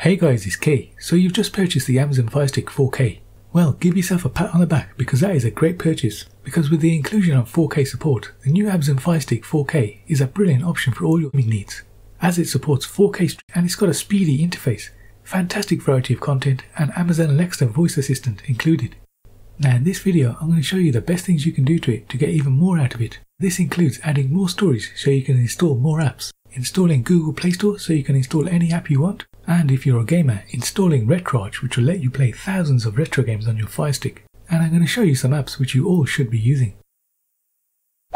Hey guys, it's Kay. So you've just purchased the Amazon Fire Stick 4K. Well, give yourself a pat on the back because that is a great purchase. Because with the inclusion of 4K support, the new Amazon Fire Stick 4K is a brilliant option for all your gaming needs. As it supports 4K and it's got a speedy interface, fantastic variety of content and Amazon Alexa voice assistant included. Now in this video, I'm going to show you the best things you can do to it to get even more out of it. This includes adding more storage so you can install more apps, installing Google Play Store so you can install any app you want, and if you're a gamer, installing RetroArch which will let you play thousands of retro games on your Fire Stick. And I'm going to show you some apps which you all should be using.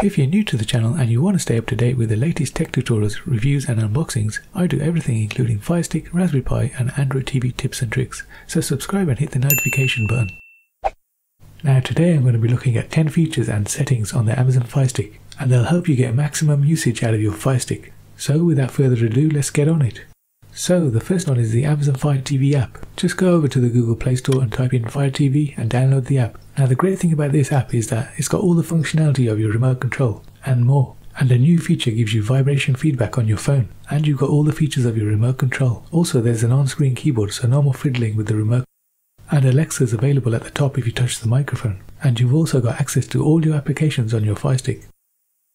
If you're new to the channel and you want to stay up to date with the latest tech tutorials, reviews and unboxings, I do everything including Fire Stick, Raspberry Pi and Android TV tips and tricks, so subscribe and hit the notification button. Now today I'm going to be looking at 10 features and settings on the Amazon Fire Stick and they'll help you get maximum usage out of your Fire Stick. So without further ado, let's get on it. So the first one is the Amazon Fire TV app. Just go over to the Google Play Store and type in Fire TV and download the app. Now the great thing about this app is that it's got all the functionality of your remote control and more. And a new feature gives you vibration feedback on your phone. And you've got all the features of your remote control. Also there's an on-screen keyboard so no more fiddling with the remote and Alexa is available at the top if you touch the microphone. And you've also got access to all your applications on your Fire Stick.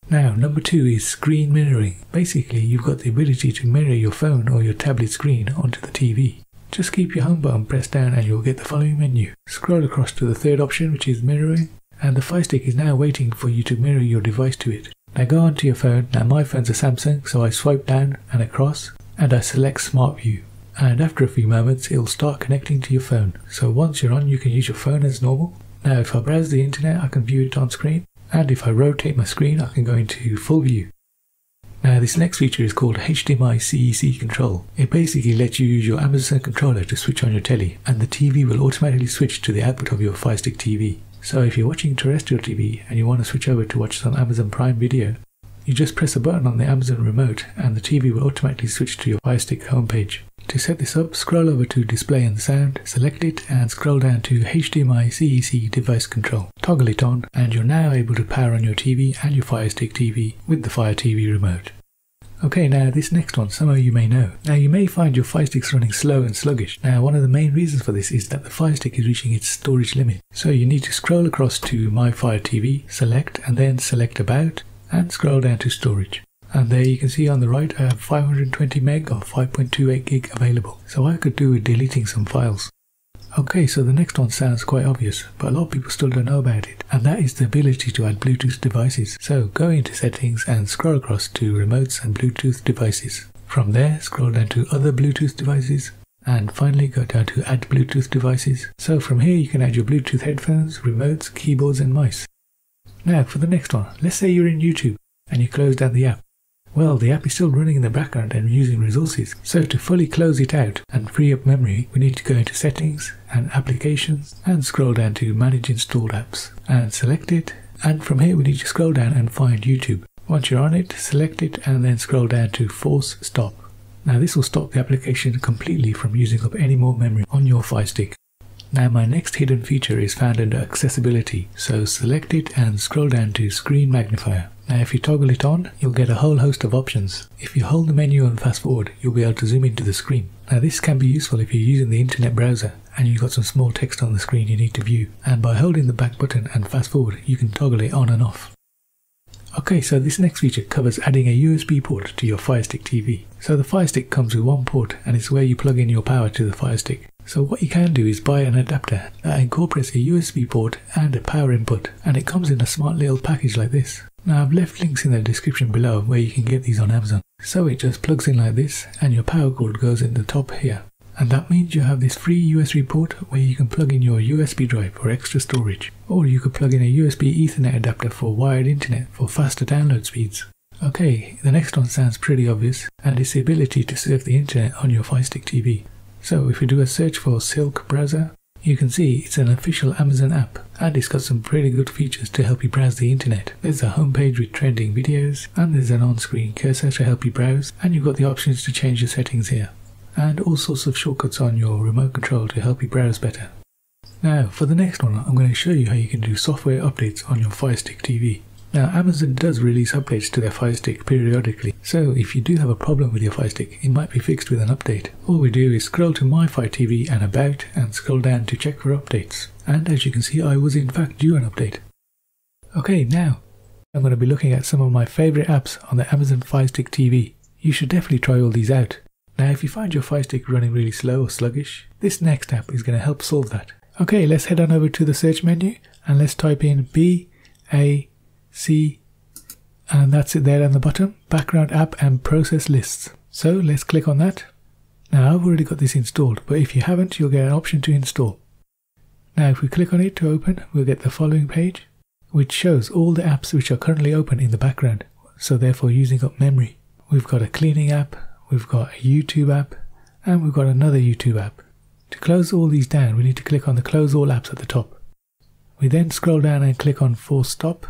Now, number two is screen mirroring. Basically, you've got the ability to mirror your phone or your tablet screen onto the TV. Just keep your home button pressed down and you'll get the following menu. Scroll across to the third option, which is mirroring, and the Fire Stick is now waiting for you to mirror your device to it. Now go onto your phone. Now my phone's a Samsung, so I swipe down and across, and I select Smart View and after a few moments it'll start connecting to your phone. So once you're on you can use your phone as normal. Now if I browse the internet I can view it on screen and if I rotate my screen I can go into full view. Now this next feature is called HDMI CEC control. It basically lets you use your Amazon controller to switch on your telly and the TV will automatically switch to the output of your Fire Stick TV. So if you're watching terrestrial TV and you want to switch over to watch some Amazon Prime video, you just press a button on the Amazon remote and the TV will automatically switch to your Fire Stick homepage. To set this up, scroll over to Display and Sound, select it and scroll down to HDMI CEC device control. Toggle it on and you're now able to power on your TV and your Fire Stick TV with the Fire TV remote. Okay, now this next one, some of you may know. Now you may find your Fire Stick's running slow and sluggish. Now one of the main reasons for this is that the Fire Stick is reaching its storage limit. So you need to scroll across to My Fire TV, select and then select About and scroll down to Storage and there you can see on the right I have 520 meg or 5.28 gig available so I could do with deleting some files. Okay so the next one sounds quite obvious but a lot of people still don't know about it and that is the ability to add Bluetooth devices. So go into settings and scroll across to remotes and Bluetooth devices. From there scroll down to other Bluetooth devices and finally go down to add Bluetooth devices. So from here you can add your Bluetooth headphones, remotes, keyboards and mice. Now for the next one, let's say you're in YouTube and you close down the app. Well, the app is still running in the background and using resources. So to fully close it out and free up memory, we need to go into settings and applications and scroll down to manage installed apps and select it. And from here we need to scroll down and find YouTube. Once you're on it, select it and then scroll down to force stop. Now this will stop the application completely from using up any more memory on your Fire Stick. Now my next hidden feature is found under accessibility, so select it and scroll down to screen magnifier. Now if you toggle it on, you'll get a whole host of options. If you hold the menu and fast forward, you'll be able to zoom into the screen. Now this can be useful if you're using the internet browser and you've got some small text on the screen you need to view. And by holding the back button and fast forward, you can toggle it on and off. Okay, so this next feature covers adding a USB port to your Fire Stick TV. So the Fire Stick comes with one port and it's where you plug in your power to the Fire Stick. So what you can do is buy an adapter that incorporates a USB port and a power input and it comes in a smart little package like this. Now I've left links in the description below where you can get these on Amazon. So it just plugs in like this and your power cord goes in the top here. And that means you have this free USB port where you can plug in your USB drive for extra storage. Or you could plug in a USB Ethernet adapter for wired internet for faster download speeds. Okay, the next one sounds pretty obvious and it's the ability to surf the internet on your Fire Stick TV. So if we do a search for Silk browser, you can see it's an official Amazon app and it's got some pretty good features to help you browse the internet. There's a homepage with trending videos and there's an on-screen cursor to help you browse and you've got the options to change your settings here and all sorts of shortcuts on your remote control to help you browse better. Now for the next one I'm going to show you how you can do software updates on your Fire Stick TV. Now Amazon does release updates to their Fire Stick periodically, so if you do have a problem with your Fire Stick, it might be fixed with an update. All we do is scroll to My Fire TV and About and scroll down to check for updates. And as you can see I was in fact due an update. Okay now, I'm going to be looking at some of my favourite apps on the Amazon Fire Stick TV. You should definitely try all these out. Now if you find your Fire Stick running really slow or sluggish, this next app is going to help solve that. Okay, let's head on over to the search menu and let's type in B A C and that's it there on the bottom, background app and process lists. So let's click on that. Now I've already got this installed, but if you haven't, you'll get an option to install. Now if we click on it to open, we'll get the following page, which shows all the apps which are currently open in the background, so therefore using up memory. We've got a cleaning app, we've got a YouTube app, and we've got another YouTube app. To close all these down, we need to click on the close all apps at the top. We then scroll down and click on force stop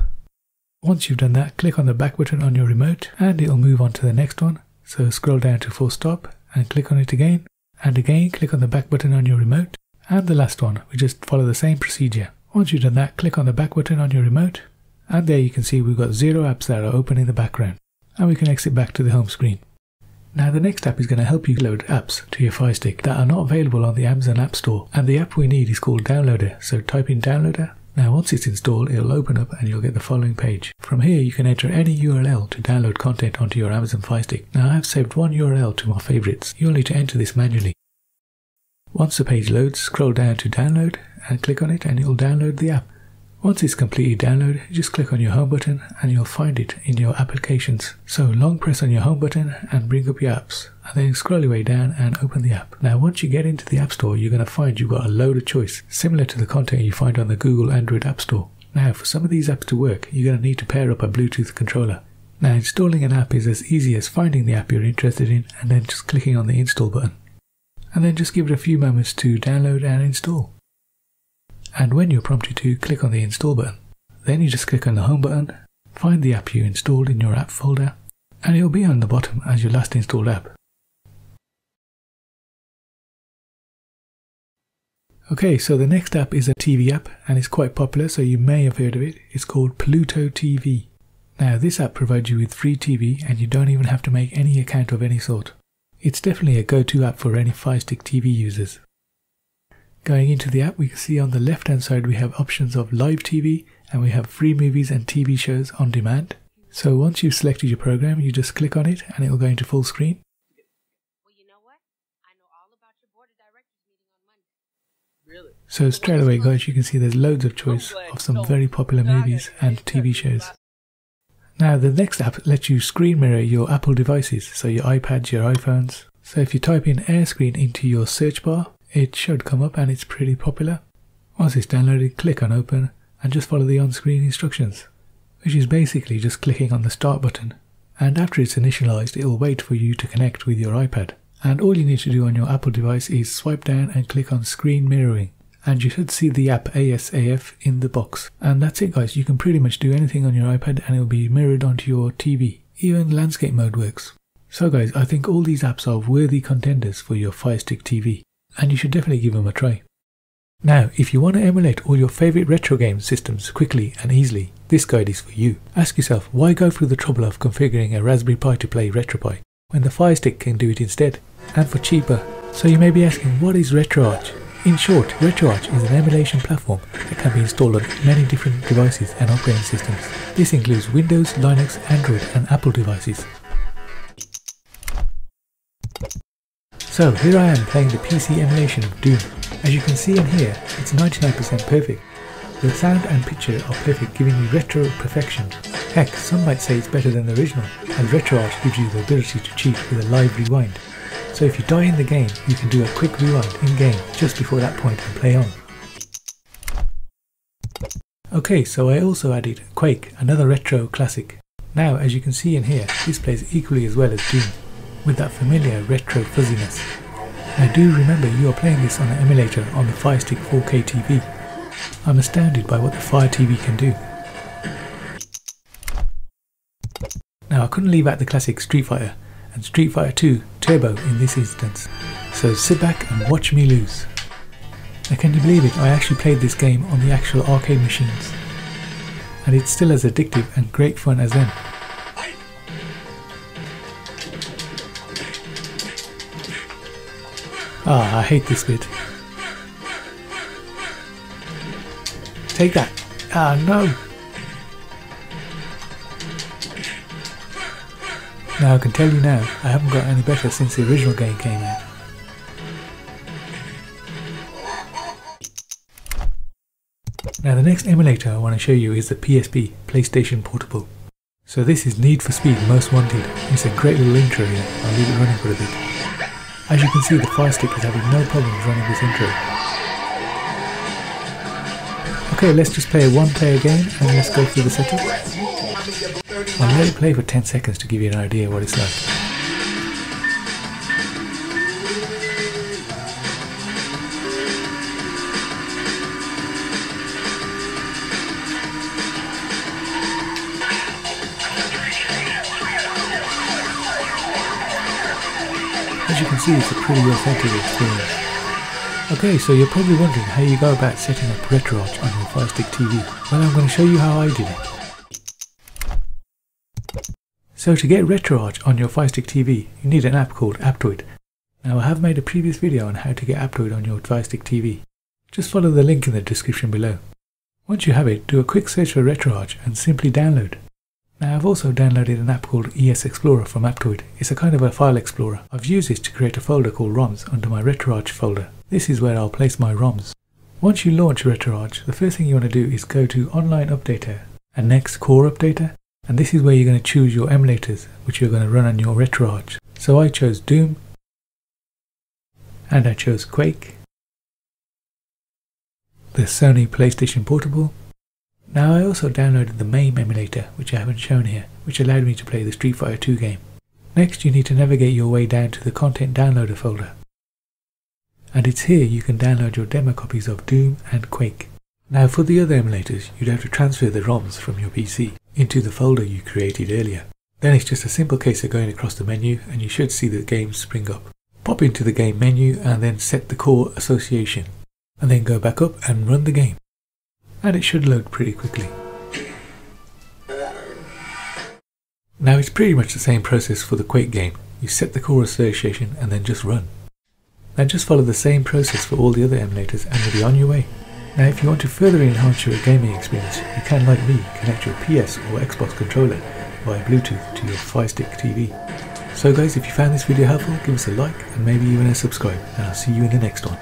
once you've done that, click on the back button on your remote and it'll move on to the next one. So scroll down to force stop and click on it again. And again, click on the back button on your remote. And the last one, we just follow the same procedure. Once you've done that, click on the back button on your remote. And there you can see we've got zero apps that are open in the background. And we can exit back to the home screen. Now the next app is going to help you load apps to your Fire Stick that are not available on the Amazon App Store. And the app we need is called Downloader. So type in Downloader now once it's installed, it'll open up and you'll get the following page. From here you can enter any URL to download content onto your Amazon Fire Stick. Now I've saved one URL to my favorites. You'll need to enter this manually. Once the page loads, scroll down to download and click on it and it'll download the app. Once it's completely downloaded, just click on your home button and you'll find it in your applications. So long press on your home button and bring up your apps and then scroll your way down and open the app. Now once you get into the App Store, you're going to find you've got a load of choice, similar to the content you find on the Google Android App Store. Now for some of these apps to work, you're going to need to pair up a Bluetooth controller. Now installing an app is as easy as finding the app you're interested in and then just clicking on the install button. And then just give it a few moments to download and install and when you're prompted to, click on the install button. Then you just click on the home button, find the app you installed in your app folder, and it'll be on the bottom as your last installed app. Okay, so the next app is a TV app and it's quite popular, so you may have heard of it. It's called Pluto TV. Now, this app provides you with free TV and you don't even have to make any account of any sort. It's definitely a go to app for any Fire Stick TV users. Going into the app, we can see on the left hand side we have options of live TV and we have free movies and TV shows on demand. So once you've selected your program, you just click on it and it will go into full screen. So straight away guys, you can see there's loads of choice of some very popular movies and TV shows. Now the next app lets you screen mirror your Apple devices, so your iPads, your iPhones. So if you type in AirScreen into your search bar, it should come up and it's pretty popular. Once it's downloaded, click on open and just follow the on-screen instructions, which is basically just clicking on the start button. And after it's initialized, it will wait for you to connect with your iPad. And all you need to do on your Apple device is swipe down and click on screen mirroring. And you should see the app ASAF in the box. And that's it guys, you can pretty much do anything on your iPad and it will be mirrored onto your TV. Even landscape mode works. So guys, I think all these apps are worthy contenders for your Fire Stick TV and you should definitely give them a try. Now, if you want to emulate all your favorite retro game systems quickly and easily, this guide is for you. Ask yourself, why go through the trouble of configuring a Raspberry Pi to play RetroPie when the Fire Stick can do it instead, and for cheaper? So you may be asking, what is RetroArch? In short, RetroArch is an emulation platform that can be installed on many different devices and operating systems. This includes Windows, Linux, Android and Apple devices. So here I am playing the PC emulation of Doom. As you can see and hear, it's 99% perfect. The sound and picture are perfect, giving you retro perfection. Heck, some might say it's better than the original, and RetroArch gives you the ability to cheat with a live rewind. So if you die in the game, you can do a quick rewind in-game just before that point and play on. Okay, so I also added Quake, another retro classic. Now, as you can see and hear, this plays equally as well as Doom with that familiar retro fuzziness. I do remember you are playing this on an emulator on the Fire Stick 4K TV. I'm astounded by what the Fire TV can do. Now I couldn't leave out the classic Street Fighter and Street Fighter 2 Turbo in this instance, so sit back and watch me lose. Now can you believe it, I actually played this game on the actual arcade machines. and it's still as addictive and great fun as them. Ah, I hate this bit. Take that. Ah, no. Now I can tell you now, I haven't got any better since the original game came out. Now the next emulator I want to show you is the PSP, PlayStation Portable. So this is Need for Speed Most Wanted. It's a great little intro here, I'll leave it running for a bit. As you can see the Fire Stick is having no problems running this intro. Okay, let's just play a one player game and let's go through the setup. I'll let it play for 10 seconds to give you an idea what it's like. See, it's a pretty authentic experience. Okay, so you're probably wondering how you go about setting up RetroArch on your Fire Stick TV. Well, I'm going to show you how I did it. So to get RetroArch on your Fire Stick TV, you need an app called Aptoide. Now I have made a previous video on how to get Aptoide on your Fire Stick TV. Just follow the link in the description below. Once you have it, do a quick search for RetroArch and simply download. Now I've also downloaded an app called ES Explorer from Aptoide. It's a kind of a file explorer. I've used this to create a folder called ROMs under my RetroArch folder. This is where I'll place my ROMs. Once you launch RetroArch, the first thing you want to do is go to Online Updater and next Core Updater. And this is where you're going to choose your emulators, which you're going to run on your RetroArch. So I chose Doom, and I chose Quake, the Sony PlayStation Portable, now I also downloaded the MAME emulator, which I haven't shown here, which allowed me to play the Street Fighter 2 game. Next you need to navigate your way down to the content downloader folder. And it's here you can download your demo copies of Doom and Quake. Now for the other emulators, you'd have to transfer the ROMs from your PC into the folder you created earlier. Then it's just a simple case of going across the menu and you should see the games spring up. Pop into the game menu and then set the core association. And then go back up and run the game and it should load pretty quickly. Now it's pretty much the same process for the Quake game. You set the core association and then just run. Now just follow the same process for all the other emulators and you'll be on your way. Now if you want to further enhance your gaming experience, you can like me connect your PS or Xbox controller via Bluetooth to your Fire Stick TV. So guys, if you found this video helpful, give us a like and maybe even a subscribe and I'll see you in the next one.